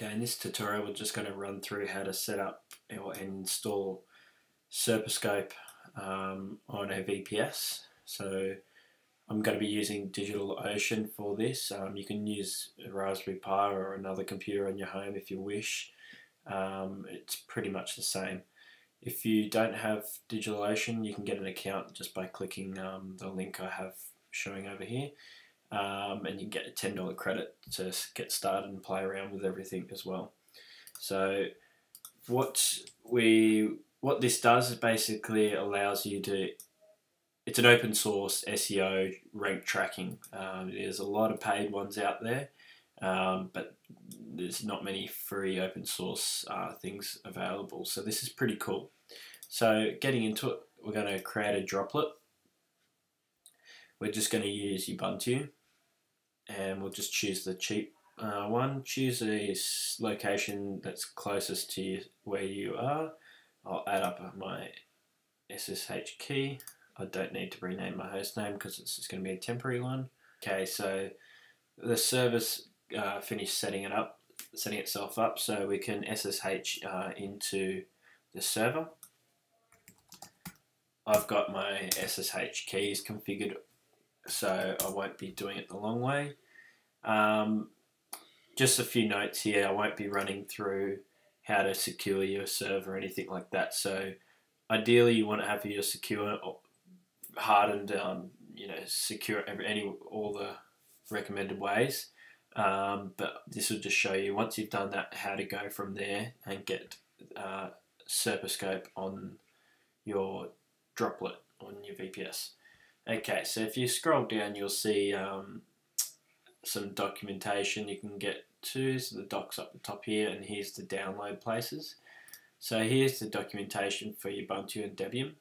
Okay, in this tutorial we're just going to run through how to set up or install Serposcope um, on a VPS. So I'm going to be using DigitalOcean for this. Um, you can use a Raspberry Pi or another computer in your home if you wish. Um, it's pretty much the same. If you don't have DigitalOcean, you can get an account just by clicking um, the link I have showing over here um, and you get a $10 credit to get started and play around with everything as well. So what we what this does is basically allows you to it's an open source SEO rank tracking. Um, there's a lot of paid ones out there, um, but there's not many free open source uh, things available. So this is pretty cool. So getting into it, we're going to create a droplet. We're just going to use Ubuntu and we'll just choose the cheap uh, one. Choose a location that's closest to you, where you are. I'll add up my SSH key. I don't need to rename my host name because it's just going to be a temporary one. Okay, so the service uh, finished setting it up, setting itself up, so we can SSH uh, into the server. I've got my SSH keys configured so I won't be doing it the long way. Um, just a few notes here. I won't be running through how to secure your server or anything like that. So ideally, you want to have your secure, hardened, um, you know, secure any all the recommended ways. Um, but this will just show you once you've done that how to go from there and get uh, Serposcope on your droplet on your VPS. Okay, so if you scroll down, you'll see um, some documentation you can get to. So the doc's up the top here, and here's the download places. So here's the documentation for Ubuntu and Debian.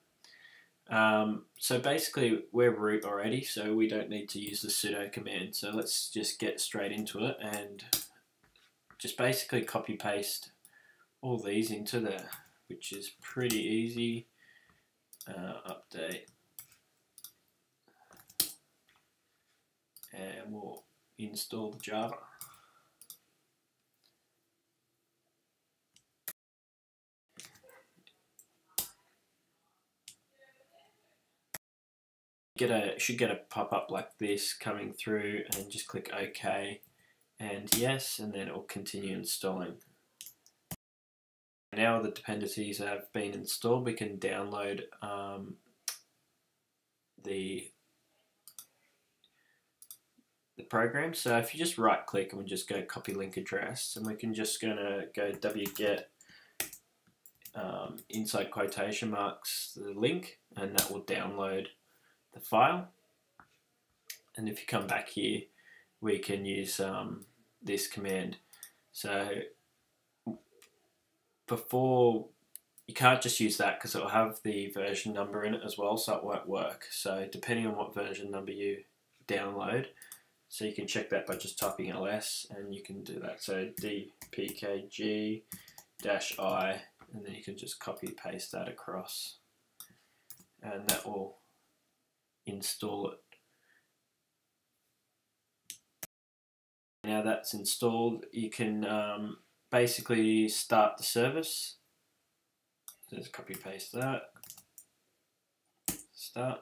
Um, so basically, we're root already, so we don't need to use the sudo command. So let's just get straight into it and just basically copy paste all these into there, which is pretty easy. Uh, update and we'll install the Java. Get a should get a pop up like this coming through and just click OK and yes and then it will continue installing. Now the dependencies have been installed we can download um, the program. So if you just right click and we just go copy link address and we can just gonna go wget um, inside quotation marks the link and that will download the file. And if you come back here, we can use um, this command. So before you can't just use that because it will have the version number in it as well, so it won't work. So depending on what version number you download, so you can check that by just typing ls and you can do that. So dpkg dash i and then you can just copy paste that across and that will install it. Now that's installed, you can um, basically start the service. Just copy paste that. Start.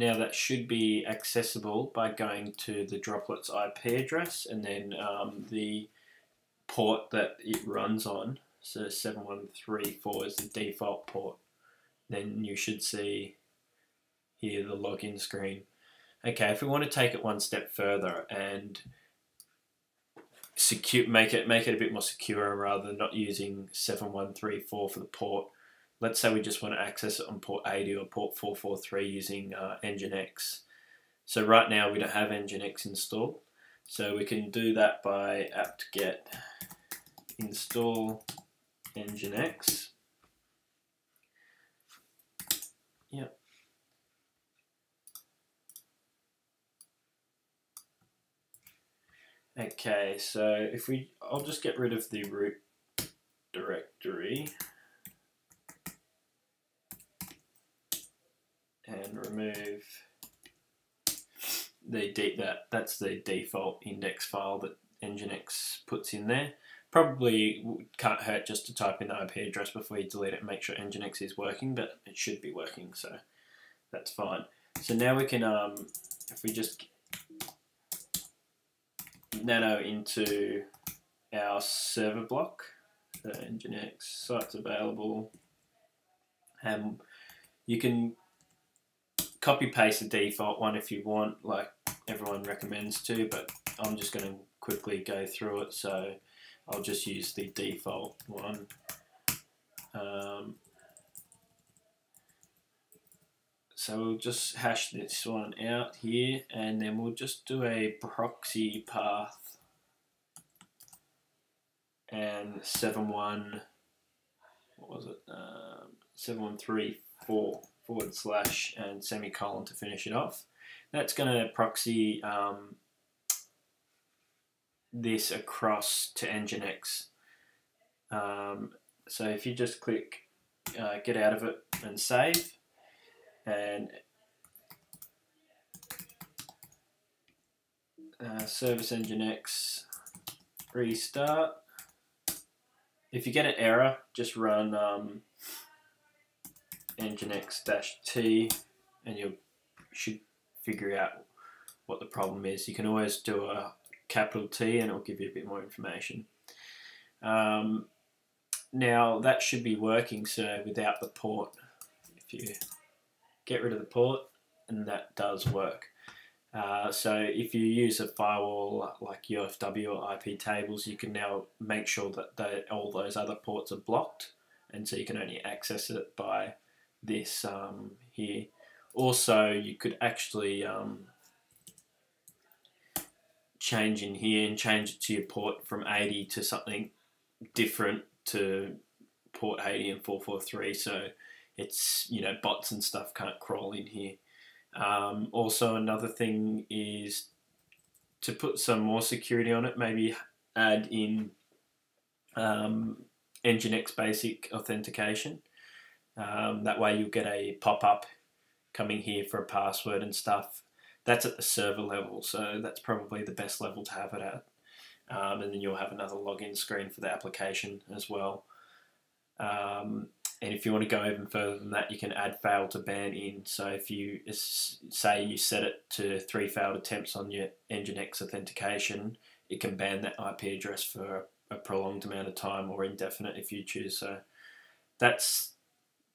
Now that should be accessible by going to the droplet's IP address and then um, the port that it runs on. So 7134 is the default port. Then you should see here the login screen. Okay, if we want to take it one step further and secure, make it make it a bit more secure rather than not using 7134 for the port, let's say we just want to access it on port 80 or port 443 using uh, Nginx. So right now we don't have Nginx installed. So we can do that by apt-get install Nginx. Yep. Okay, so if we, I'll just get rid of the root directory. And remove the de- that that's the default index file that Nginx puts in there. Probably can't hurt just to type in the IP address before you delete it and make sure Nginx is working, but it should be working, so that's fine. So now we can, um, if we just nano into our server block, the Nginx site's available, and you can copy paste the default one if you want, like everyone recommends to, but I'm just going to quickly go through it, so I'll just use the default one. Um, so we'll just hash this one out here, and then we'll just do a proxy_pass. And 71, what was it, um, 7134 forward slash and semicolon to finish it off. That's going to proxy um, this across to Nginx. Um, so if you just click uh, get out of it and save, and uh, service Nginx restart. If you get an error, just run um, nginx-t and you should figure out what the problem is. You can always do a capital T and it'll give you a bit more information. Um, now that should be working so without the port. If you get rid of the port and that does work. Uh, so if you use a firewall like UFW or iptables, you can now make sure that they, all those other ports are blocked, and so you can only access it by this um, here. Also, you could actually um, change in here and change it to your port from 80 to something different to port 80 and 443. So it's, you know, bots and stuff can't crawl in here. Um, also, another thing is to put some more security on it, maybe add in um, Nginx basic authentication. Um, that way, you'll get a pop up coming here for a password and stuff. That's at the server level, so that's probably the best level to have it at. Um, and then you'll have another login screen for the application as well. Um, and if you want to go even further than that, you can add Fail2ban in. So if you say you set it to three failed attempts on your Nginx authentication, it can ban that IP address for a prolonged amount of time or indefinite if you choose. So that's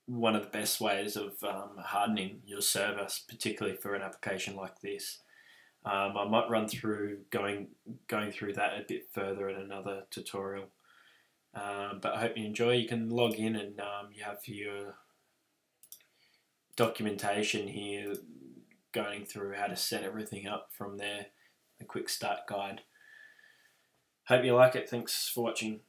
one of the best ways of um, hardening your service, particularly for an application like this. Um, I might run through going going through that a bit further in another tutorial. Um, but I hope you enjoy. You can log in and um, you have your documentation here going through how to set everything up from there, a quick start guide. Hope you like it. Thanks for watching.